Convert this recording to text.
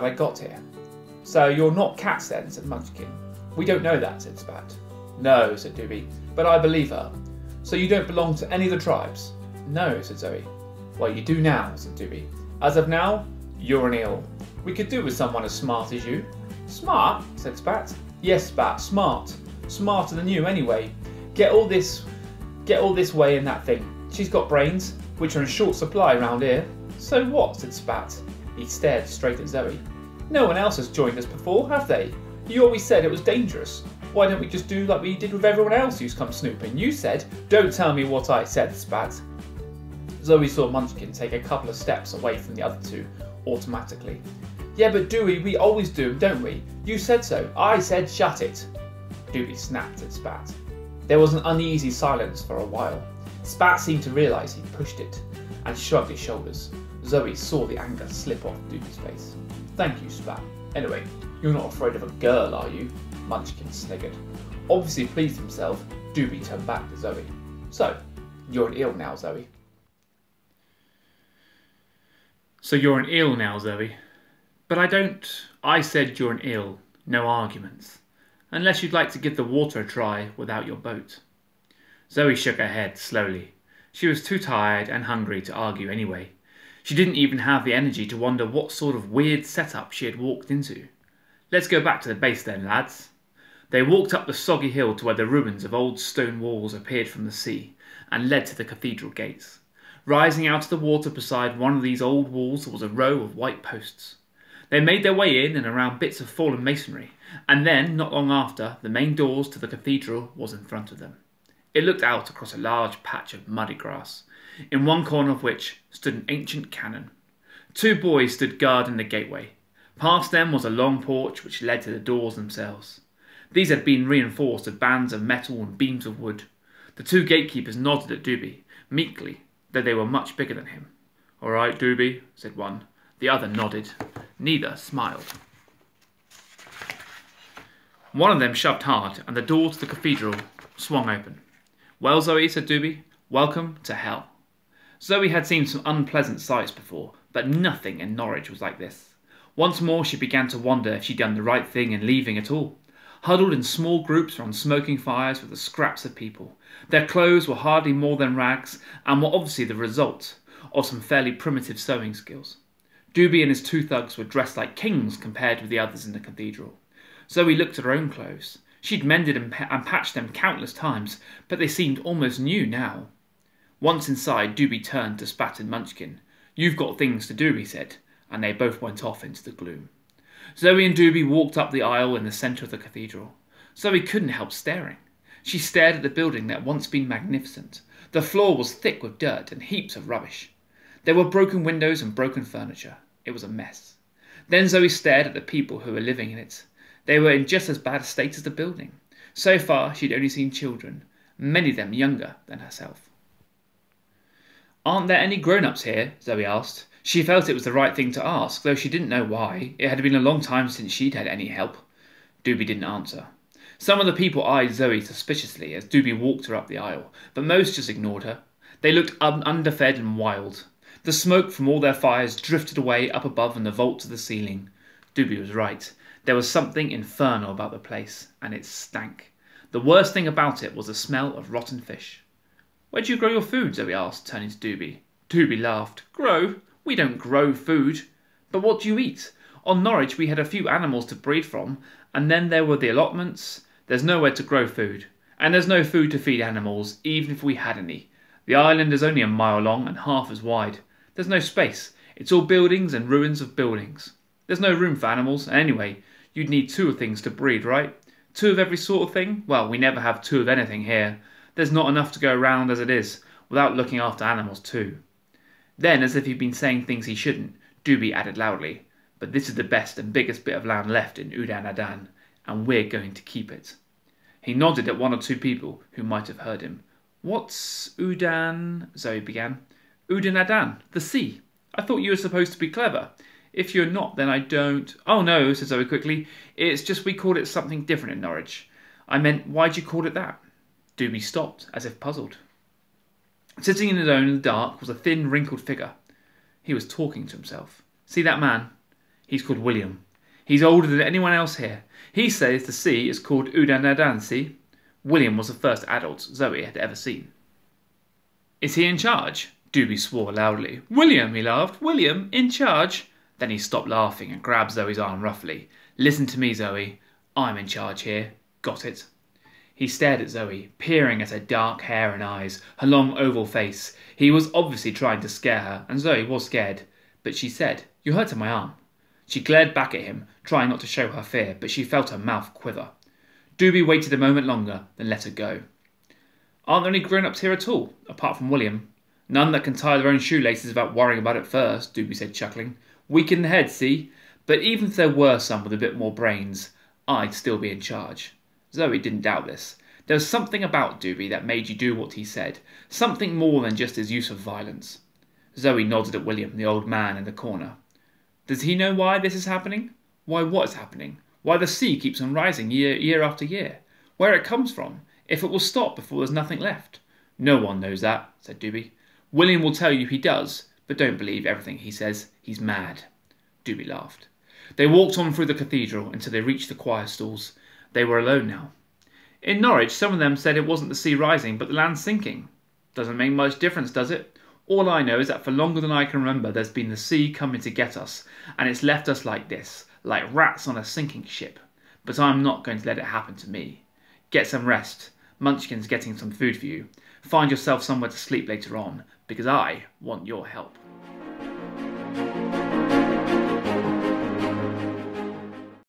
but I got here. So you're not cats then, said Munchkin. We don't know that, said Spat. No, said Doobie, but I believe her. So you don't belong to any of the tribes? No, said Zoe. Well, you do now, said Doobie. As of now, you're an eel. We could do with someone as smart as you. Smart? said Spat. Yes, Spat, smart. Smarter than you, anyway. Get all this, get all this way in that thing. She's got brains, which are in short supply around here. So what? said Spat. He stared straight at Zoe. No one else has joined us before, have they? You always said it was dangerous. Why don't we just do like we did with everyone else who's come snooping? You said, don't tell me what I said, Spat. Zoe saw Munchkin take a couple of steps away from the other two, automatically. Yeah, but Doobie, we always do, don't we? You said so. I said shut it. Doobie snapped at Spat. There was an uneasy silence for a while. Spat seemed to realise he'd pushed it, and shrugged his shoulders. Zoe saw the anger slip off Doobie's face. Thank you, Spat. Anyway, you're not afraid of a girl, are you? Munchkin sniggered. Obviously pleased himself, Dewey turned back to Zoe. So, you're an eel now, Zoe. So you're an eel now, Zoe. But I don't. I said you're an eel. No arguments. Unless you'd like to give the water a try without your boat. Zoe shook her head slowly. She was too tired and hungry to argue anyway. She didn't even have the energy to wonder what sort of weird setup she had walked into. Let's go back to the base then, lads. They walked up the soggy hill to where the ruins of old stone walls appeared from the sea and led to the cathedral gates. Rising out of the water beside one of these old walls was a row of white posts. They made their way in and around bits of fallen masonry, and then, not long after, the main doors to the cathedral was in front of them. It looked out across a large patch of muddy grass, in one corner of which stood an ancient cannon. Two boys stood guard in the gateway. Past them was a long porch which led to the doors themselves. These had been reinforced with bands of metal and beams of wood. The two gatekeepers nodded at Doobie, meekly, though they were much bigger than him. All right, Doobie, said one. The other nodded. Neither smiled. One of them shoved hard, and the door to the cathedral swung open. Well, Zoe, said Doobie, welcome to hell. Zoe had seen some unpleasant sights before, but nothing in Norwich was like this. Once more she began to wonder if she'd done the right thing in leaving at all. Huddled in small groups around smoking fires with the scraps of people. Their clothes were hardly more than rags, and were obviously the result of some fairly primitive sewing skills. Doobie and his two thugs were dressed like kings compared with the others in the cathedral. Zoe looked at her own clothes. She'd mended and, pa- and patched them countless times, but they seemed almost new now. Once inside, Doobie turned to Spat and Munchkin. You've got things to do, he said, and they both went off into the gloom. Zoe and Doobie walked up the aisle in the centre of the cathedral. Zoe couldn't help staring. She stared at the building that once been magnificent. The floor was thick with dirt and heaps of rubbish. There were broken windows and broken furniture. It was a mess. Then Zoe stared at the people who were living in it. They were in just as bad a state as the building. So far, she'd only seen children, many of them younger than herself. Aren't there any grown ups here? Zoe asked. She felt it was the right thing to ask, though she didn't know why. It had been a long time since she'd had any help. Doobie didn't answer. Some of the people eyed Zoe suspiciously as Doobie walked her up the aisle, but most just ignored her. They looked un- underfed and wild. The smoke from all their fires drifted away up above in the vaults of the ceiling. Doobie was right. There was something infernal about the place, and it stank. The worst thing about it was the smell of rotten fish. Where do you grow your food? Zoe asked, turning to Doobie. Doobie laughed. Grow? We don't grow food. But what do you eat? On Norwich we had a few animals to breed from, and then there were the allotments. There's nowhere to grow food, and there's no food to feed animals, even if we had any. The island is only a mile long and half as wide. There's no space. It's all buildings and ruins of buildings. There's no room for animals, and anyway, you'd need two of things to breed, right? Two of every sort of thing? Well, we never have two of anything here. There's not enough to go around as it is, without looking after animals too. Then, as if he'd been saying things he shouldn't, Doobie added loudly, But this is the best and biggest bit of land left in Udan Adan, and we're going to keep it. He nodded at one or two people who might have heard him. What's Udan? Zoe began. Udan Adan, the sea. I thought you were supposed to be clever. If you're not, then I don't. Oh no, said Zoe quickly. It's just we called it something different in Norwich. I meant, why'd you call it that? Doobie stopped, as if puzzled. Sitting in his own in the dark was a thin, wrinkled figure. He was talking to himself. See that man? He's called William. He's older than anyone else here. He says the sea is called Udanadansi. William was the first adult Zoe had ever seen. Is he in charge? Doobie swore loudly. William, he laughed. William, in charge? Then he stopped laughing and grabbed Zoe's arm roughly. Listen to me, Zoe. I'm in charge here. Got it? He stared at Zoe, peering at her dark hair and eyes, her long oval face. He was obviously trying to scare her, and Zoe was scared. But she said, You're hurting my arm. She glared back at him, trying not to show her fear, but she felt her mouth quiver. Doobie waited a moment longer, then let her go. Aren't there any grown ups here at all, apart from William? None that can tie their own shoelaces without worrying about it first, Doobie said, chuckling. Weak in the head, see? But even if there were some with a bit more brains, I'd still be in charge. Zoe didn't doubt this. There was something about Doobie that made you do what he said, something more than just his use of violence. Zoe nodded at William, the old man in the corner. Does he know why this is happening? Why what is happening? Why the sea keeps on rising year, year after year? Where it comes from? If it will stop before there's nothing left? No one knows that, said Doobie. William will tell you he does, but don't believe everything he says. He's mad. Doobie laughed. They walked on through the cathedral until they reached the choir stalls. They were alone now. In Norwich, some of them said it wasn't the sea rising, but the land sinking. Doesn't make much difference, does it? All I know is that for longer than I can remember, there's been the sea coming to get us, and it's left us like this, like rats on a sinking ship. But I'm not going to let it happen to me. Get some rest. Munchkin's getting some food for you. Find yourself somewhere to sleep later on, because I want your help.